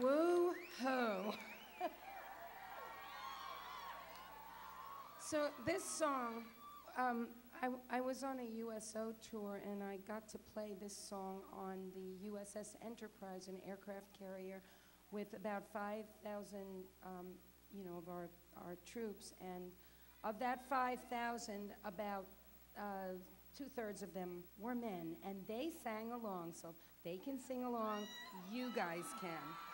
Woo ho. so this song, um, I, I was on a USO tour and I got to play this song on the USS Enterprise, an aircraft carrier with about 5,000, um, you know, of our, our troops. And of that 5,000, about uh, two thirds of them were men, and they sang along. So they can sing along, you guys can.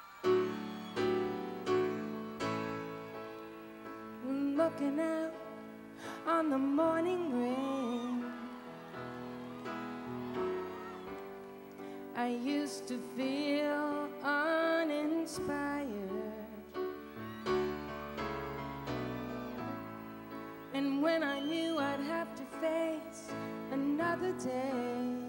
Looking out on the morning rain. I used to feel uninspired. And when I knew I'd have to face another day,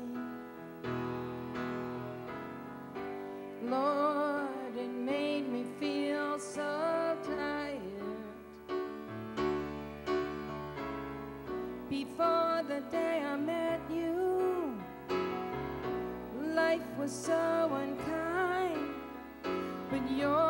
The day I met you, life was so unkind, but your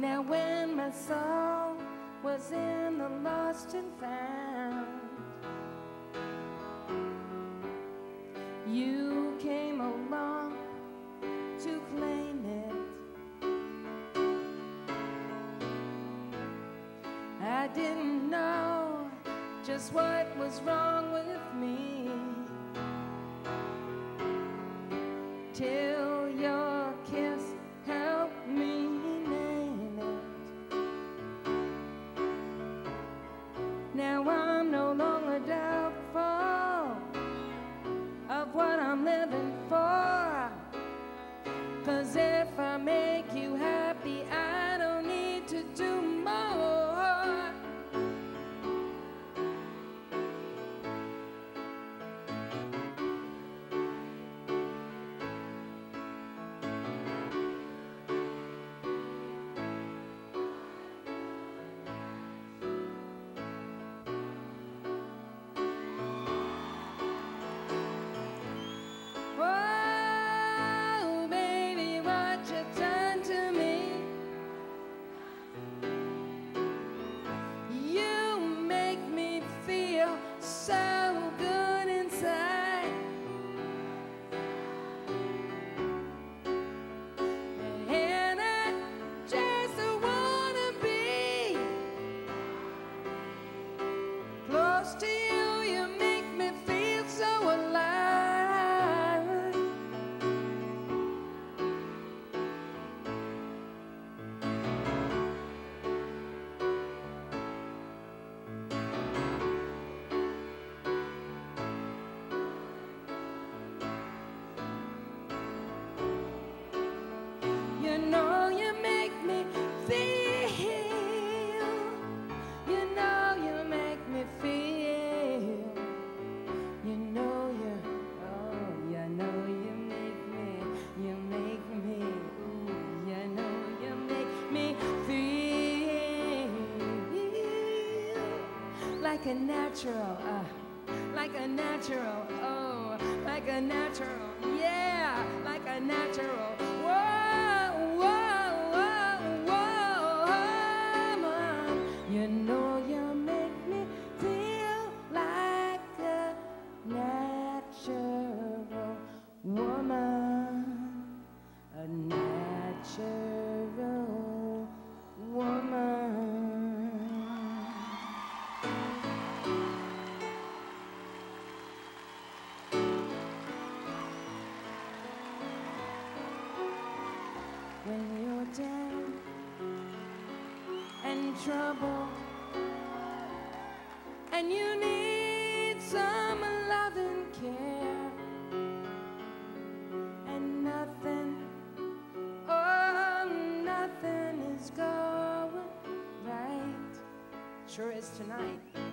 Now when my soul was in the lost and found, you came along to claim it. I didn't know just what was wrong with me till like a natural, uh, like a natural, oh, like a natural, yeah, like a natural. trouble. And you need some loving care. And nothing oh nothing is going right. Sure is tonight.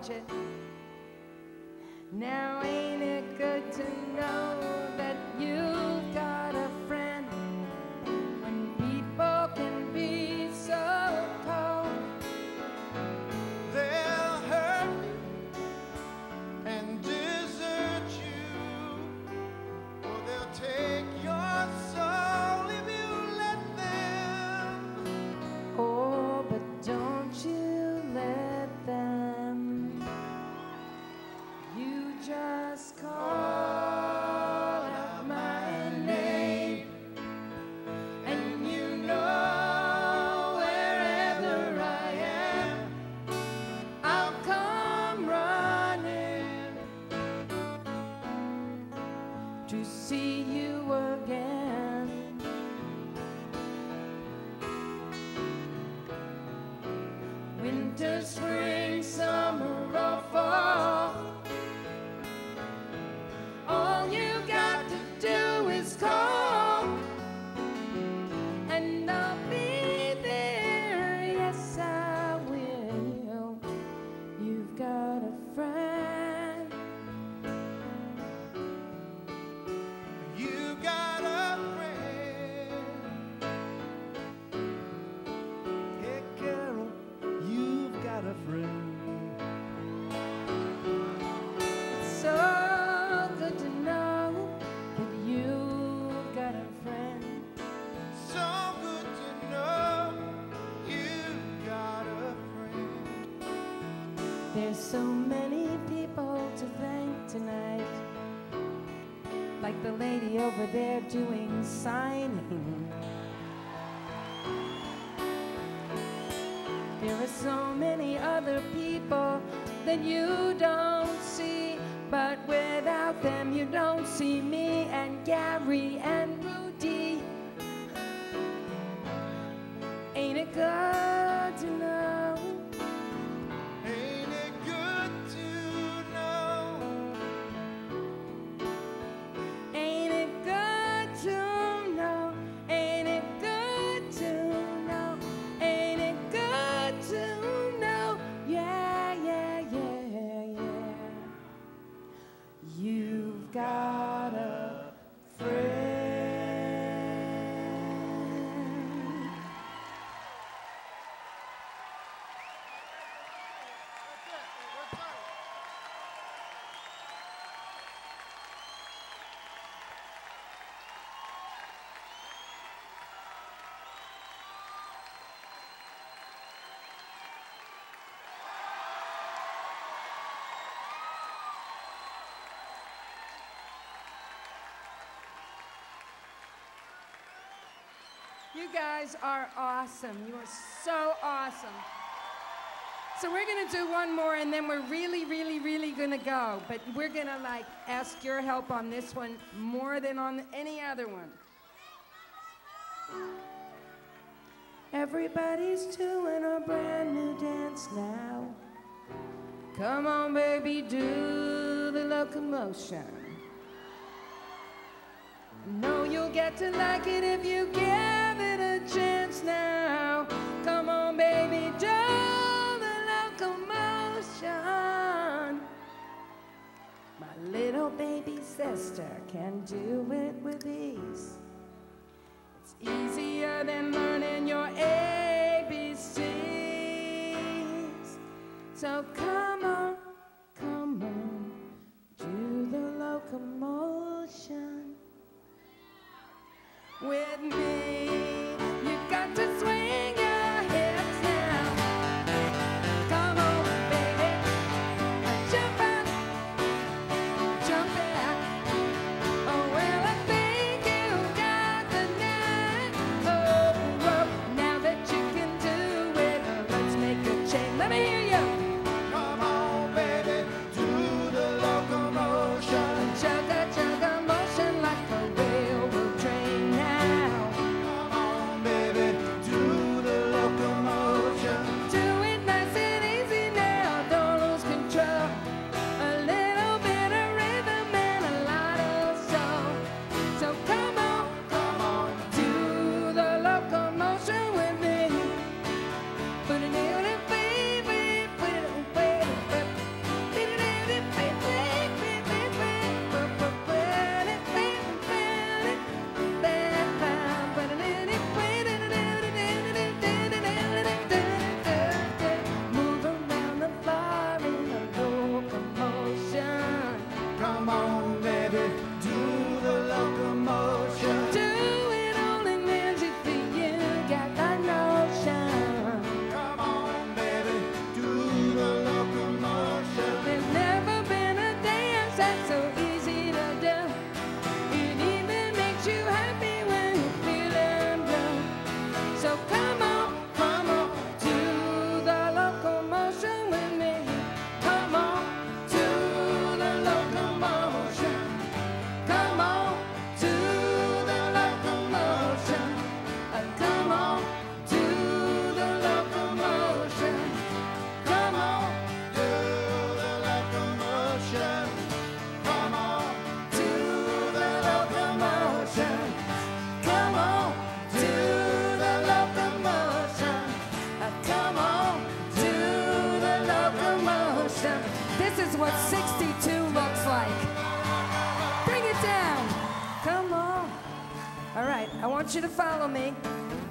watch it. Now There's so many people to thank tonight. Like the lady over there doing signing. There are so many other people that you don't see, but without them you don't see me and Gary and Rudy. Ain't it good? You guys are awesome. You are so awesome. So we're going to do one more and then we're really, really, really going to go. But we're going to like ask your help on this one more than on any other one. Everybody's doing a brand new dance now. Come on, baby, do the locomotion. Know you'll get to like it if you get now. Come on, baby, drive the locomotion. My little baby sister can do it with ease. It's easier than learning your ABCs. So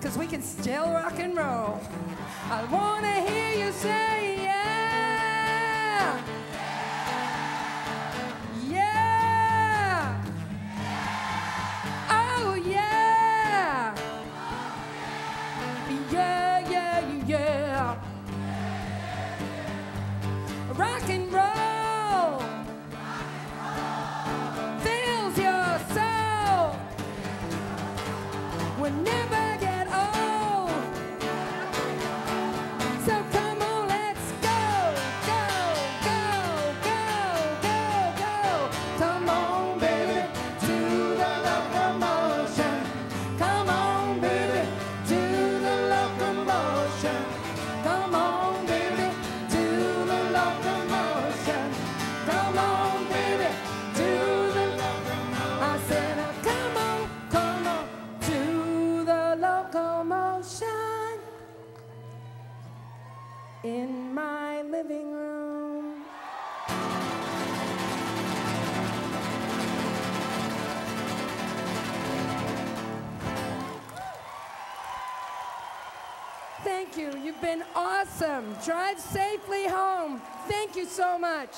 cause we can still rock and roll. I wanna hear you say awesome. Drive safely home. Thank you so much.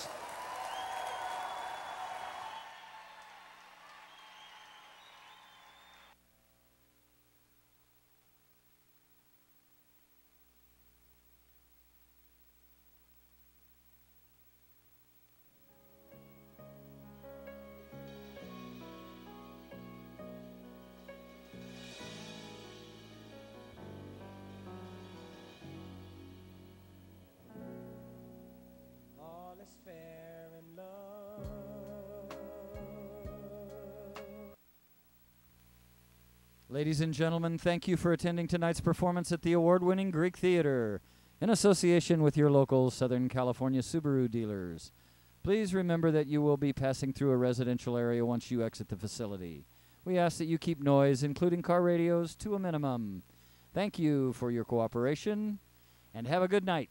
Ladies and gentlemen, thank you for attending tonight's performance at the award winning Greek Theater in association with your local Southern California Subaru dealers. Please remember that you will be passing through a residential area once you exit the facility. We ask that you keep noise, including car radios, to a minimum. Thank you for your cooperation and have a good night.